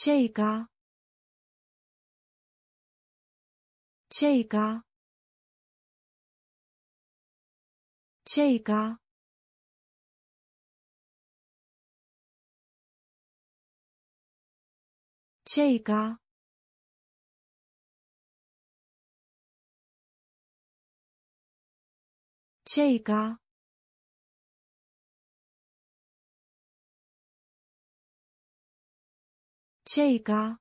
切伊卡，切伊卡，切伊卡，切伊卡，切伊卡。这个。